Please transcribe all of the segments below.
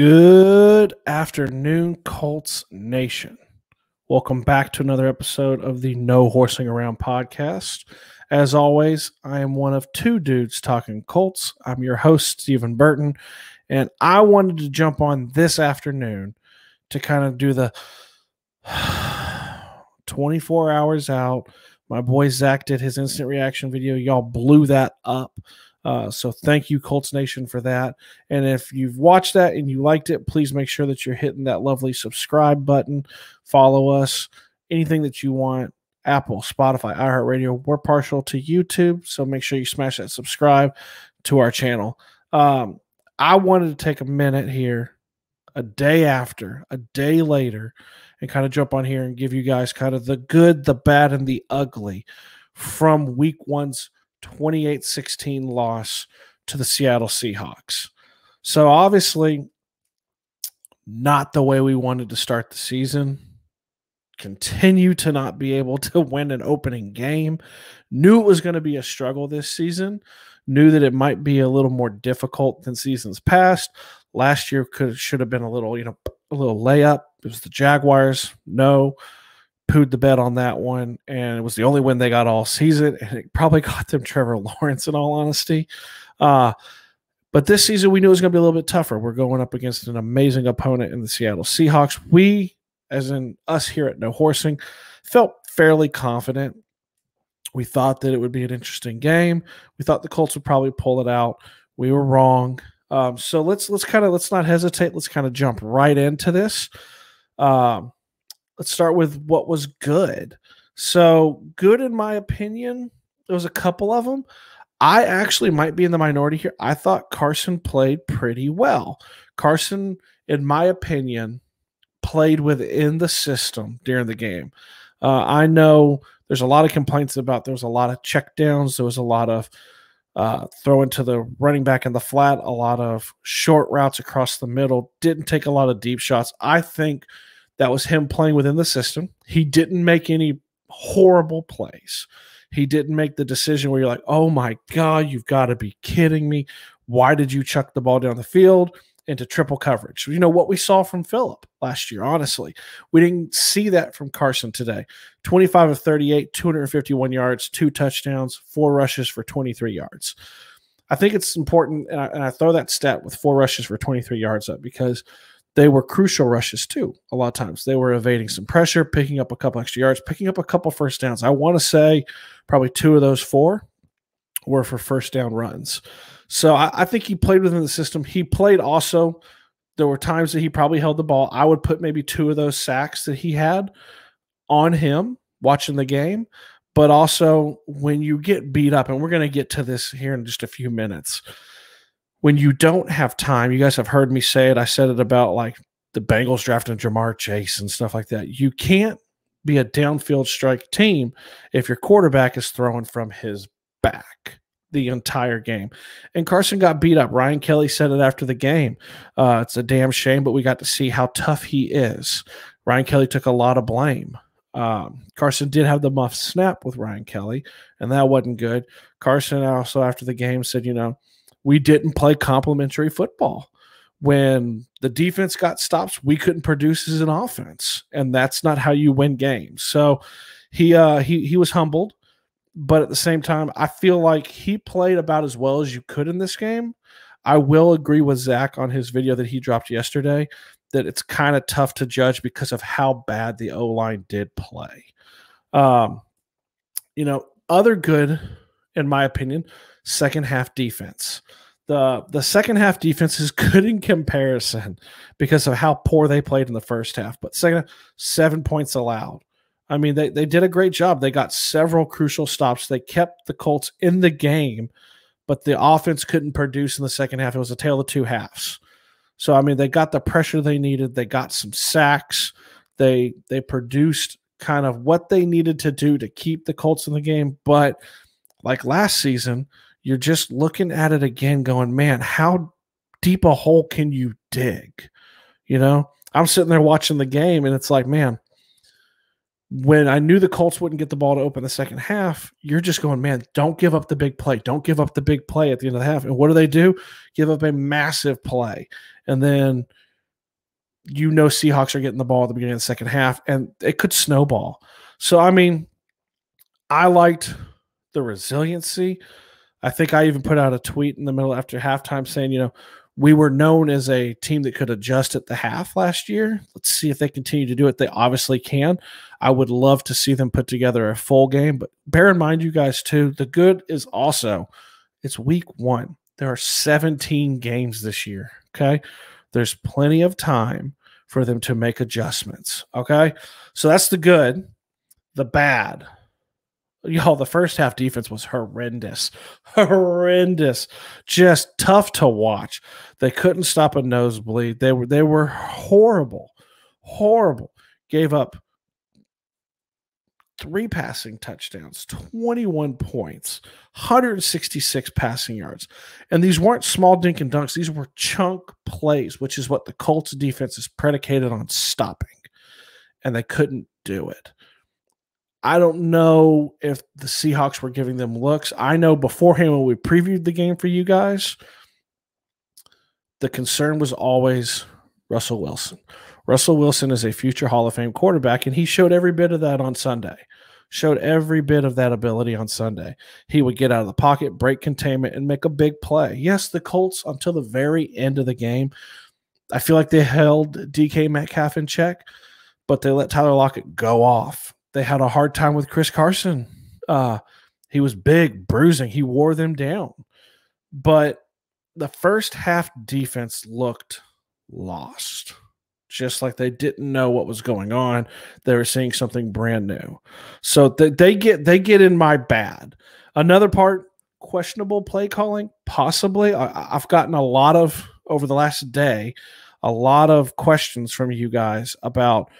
Good afternoon, Colts Nation. Welcome back to another episode of the No Horsing Around podcast. As always, I am one of two dudes talking Colts. I'm your host, Stephen Burton, and I wanted to jump on this afternoon to kind of do the 24 hours out. My boy Zach did his instant reaction video. Y'all blew that up. Uh, so thank you, Colts Nation, for that. And if you've watched that and you liked it, please make sure that you're hitting that lovely subscribe button. Follow us. Anything that you want. Apple, Spotify, iHeartRadio. We're partial to YouTube, so make sure you smash that subscribe to our channel. Um, I wanted to take a minute here, a day after, a day later, and kind of jump on here and give you guys kind of the good, the bad, and the ugly from week one's 28 16 loss to the Seattle Seahawks. So, obviously, not the way we wanted to start the season. Continue to not be able to win an opening game. Knew it was going to be a struggle this season. Knew that it might be a little more difficult than seasons past. Last year could should have been a little, you know, a little layup. It was the Jaguars. No pooed the bed on that one, and it was the only win they got all season, and it probably got them Trevor Lawrence in all honesty. Uh, but this season, we knew it was going to be a little bit tougher. We're going up against an amazing opponent in the Seattle Seahawks. We, as in us here at No Horsing, felt fairly confident. We thought that it would be an interesting game. We thought the Colts would probably pull it out. We were wrong. Um, so let's let's kind of let's not hesitate. Let's kind of jump right into this. Um, let's start with what was good. So, good in my opinion, there was a couple of them. I actually might be in the minority here. I thought Carson played pretty well. Carson, in my opinion, played within the system during the game. Uh, I know there's a lot of complaints about there was a lot of checkdowns, there was a lot of uh, throwing to the running back in the flat, a lot of short routes across the middle, didn't take a lot of deep shots. I think that was him playing within the system. He didn't make any horrible plays. He didn't make the decision where you're like, oh my God, you've got to be kidding me. Why did you chuck the ball down the field into triple coverage? You know what we saw from Philip last year, honestly. We didn't see that from Carson today. 25 of 38, 251 yards, two touchdowns, four rushes for 23 yards. I think it's important, and I, and I throw that stat with four rushes for 23 yards up because – they were crucial rushes too. A lot of times they were evading some pressure, picking up a couple extra yards, picking up a couple first downs. I want to say probably two of those four were for first down runs. So I, I, think he played within the system. He played also. There were times that he probably held the ball. I would put maybe two of those sacks that he had on him watching the game. But also when you get beat up, and we're going to get to this here in just a few minutes when you don't have time, you guys have heard me say it. I said it about like the Bengals drafting Ja'Marr Chase and stuff like that. You can't be a downfield strike team if your quarterback is throwing from his back the entire game. And Carson got beat up. Ryan Kelly said it after the game. Uh, it's a damn shame, but we got to see how tough he is. Ryan Kelly took a lot of blame. Um, Carson did have the muff snap with Ryan Kelly, and that wasn't good. Carson also after the game said, you know, we didn't play complementary football. When the defense got stops, we couldn't produce as an offense, and that's not how you win games. So he uh, he he was humbled, but at the same time, I feel like he played about as well as you could in this game. I will agree with Zach on his video that he dropped yesterday that it's kind of tough to judge because of how bad the O line did play. Um, you know, other good, in my opinion, second half defense. The the second half defense is good in comparison because of how poor they played in the first half. But second seven points allowed. I mean, they, they did a great job. They got several crucial stops. They kept the Colts in the game, but the offense couldn't produce in the second half. It was a tale of two halves. So I mean, they got the pressure they needed. They got some sacks. They they produced kind of what they needed to do to keep the Colts in the game. But like last season, you're just looking at it again, going, man, how deep a hole can you dig? You know, I'm sitting there watching the game, and it's like, man, when I knew the Colts wouldn't get the ball to open the second half, you're just going, man, don't give up the big play. Don't give up the big play at the end of the half. And what do they do? Give up a massive play. And then you know Seahawks are getting the ball at the beginning of the second half, and it could snowball. So I mean, I liked the resiliency. I think I even put out a tweet in the middle after halftime saying, you know, we were known as a team that could adjust at the half last year. Let's see if they continue to do it. They obviously can. I would love to see them put together a full game, but bear in mind, you guys, too, the good is also it's week one. There are 17 games this year. Okay. There's plenty of time for them to make adjustments. Okay. So that's the good. The bad y'all the first half defense was horrendous. Horrendous. Just tough to watch. They couldn't stop a nosebleed. They were they were horrible. Horrible. Gave up three passing touchdowns 21 points 166 passing yards. And these weren't small dink and dunks. These were chunk plays which is what the colts defense is predicated on stopping. And they couldn't do it I don't know if the Seahawks were giving them looks. I know beforehand when we previewed the game for you guys, the concern was always Russell Wilson. Russell Wilson is a future Hall of Fame quarterback, and he showed every bit of that on Sunday. Showed every bit of that ability on Sunday. He would get out of the pocket, break containment, and make a big play. Yes, the Colts, until the very end of the game, I feel like they held DK Metcalf in check, but they let Tyler Lockett go off they had a hard time with Chris Carson. Uh, he was big, bruising. He wore them down. But the first half defense looked lost, just like they didn't know what was going on. They were seeing something brand new. So th- they get they get in my bad. Another part, questionable play calling, possibly. I, I've gotten a lot of over the last day, a lot of questions from you guys about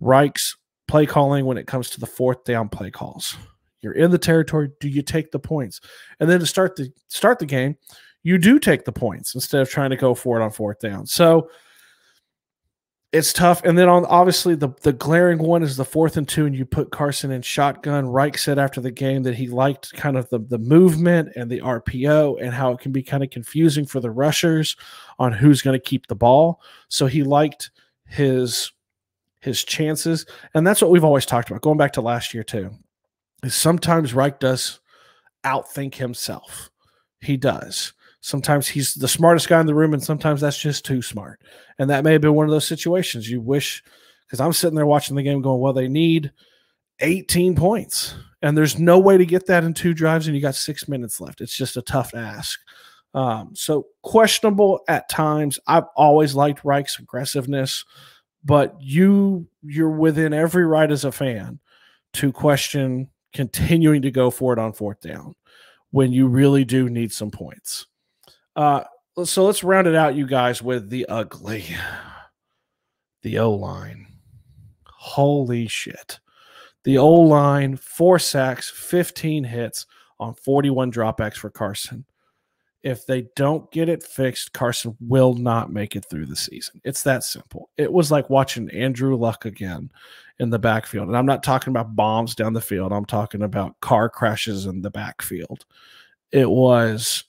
Reich's play calling when it comes to the fourth down play calls. You're in the territory. Do you take the points? And then to start the start the game, you do take the points instead of trying to go for it on fourth down. So it's tough. And then on obviously the the glaring one is the fourth and two, and you put Carson in shotgun. Reich said after the game that he liked kind of the the movement and the RPO and how it can be kind of confusing for the rushers on who's going to keep the ball. So he liked his his chances. And that's what we've always talked about, going back to last year, too. Is sometimes Reich does outthink himself. He does. Sometimes he's the smartest guy in the room, and sometimes that's just too smart. And that may have been one of those situations you wish, because I'm sitting there watching the game going, well, they need 18 points. And there's no way to get that in two drives, and you got six minutes left. It's just a tough ask. Um, so questionable at times. I've always liked Reich's aggressiveness but you you're within every right as a fan to question continuing to go for it on fourth down when you really do need some points. Uh, so let's round it out, you guys, with the ugly, the O line. Holy shit. The O line, four sacks, 15 hits on 41 dropbacks for Carson if they don't get it fixed, Carson will not make it through the season. It's that simple. It was like watching Andrew Luck again in the backfield. And I'm not talking about bombs down the field. I'm talking about car crashes in the backfield. It was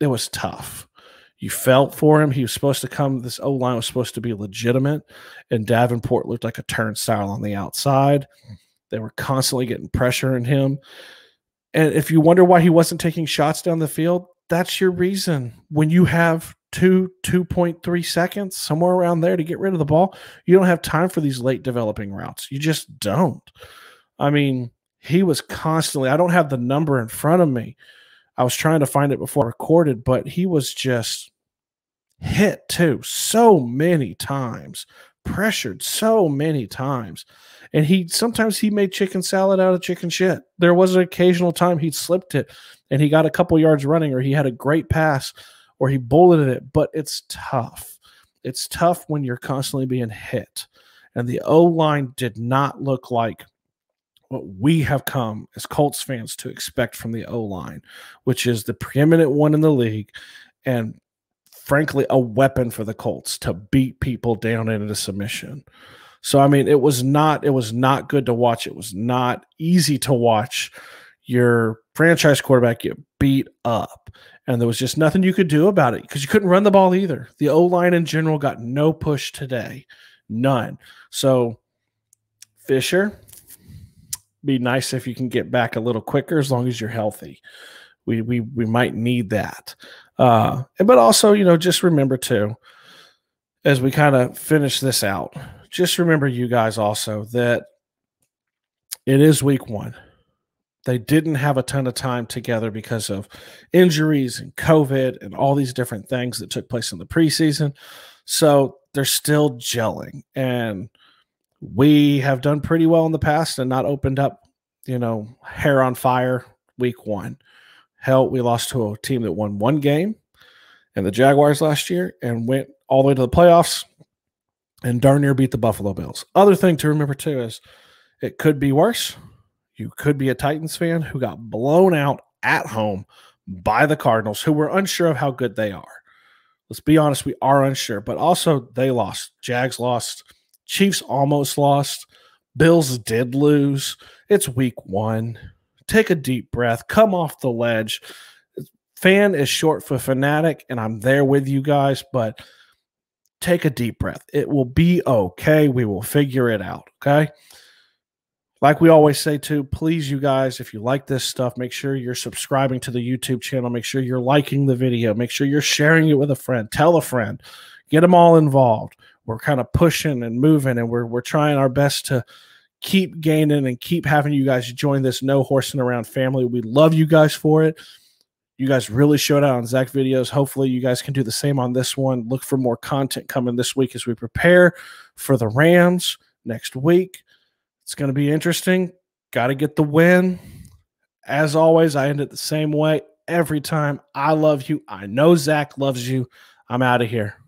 it was tough. You felt for him. He was supposed to come. This O line was supposed to be legitimate, and Davenport looked like a turnstile on the outside. They were constantly getting pressure in him. And if you wonder why he wasn't taking shots down the field, that's your reason. When you have two, 2.3 seconds, somewhere around there to get rid of the ball, you don't have time for these late developing routes. You just don't. I mean, he was constantly, I don't have the number in front of me. I was trying to find it before I recorded, but he was just hit too so many times, pressured so many times. And he sometimes he made chicken salad out of chicken shit. There was an occasional time he slipped it and he got a couple yards running, or he had a great pass, or he bulleted it. But it's tough. It's tough when you're constantly being hit. And the O line did not look like what we have come as Colts fans to expect from the O line, which is the preeminent one in the league and frankly a weapon for the Colts to beat people down into submission. So I mean it was not it was not good to watch. It was not easy to watch your franchise quarterback get beat up. And there was just nothing you could do about it because you couldn't run the ball either. The O line in general got no push today, none. So, Fisher, be nice if you can get back a little quicker as long as you're healthy. We we we might need that. Uh, but also, you know, just remember too, as we kind of finish this out, just remember you guys also that it is week one. They didn't have a ton of time together because of injuries and COVID and all these different things that took place in the preseason. So they're still gelling. And we have done pretty well in the past and not opened up, you know, hair on fire week one. Hell, we lost to a team that won one game and the Jaguars last year and went all the way to the playoffs and darn near beat the Buffalo Bills. Other thing to remember too is it could be worse. You could be a Titans fan who got blown out at home by the Cardinals, who were unsure of how good they are. Let's be honest, we are unsure, but also they lost. Jags lost. Chiefs almost lost. Bills did lose. It's week one. Take a deep breath. Come off the ledge. Fan is short for fanatic, and I'm there with you guys, but take a deep breath. It will be okay. We will figure it out. Okay like we always say too please you guys if you like this stuff make sure you're subscribing to the youtube channel make sure you're liking the video make sure you're sharing it with a friend tell a friend get them all involved we're kind of pushing and moving and we're, we're trying our best to keep gaining and keep having you guys join this no horsing around family we love you guys for it you guys really showed out on Zach videos. Hopefully, you guys can do the same on this one. Look for more content coming this week as we prepare for the Rams next week. It's going to be interesting. Got to get the win. As always, I end it the same way every time. I love you. I know Zach loves you. I'm out of here.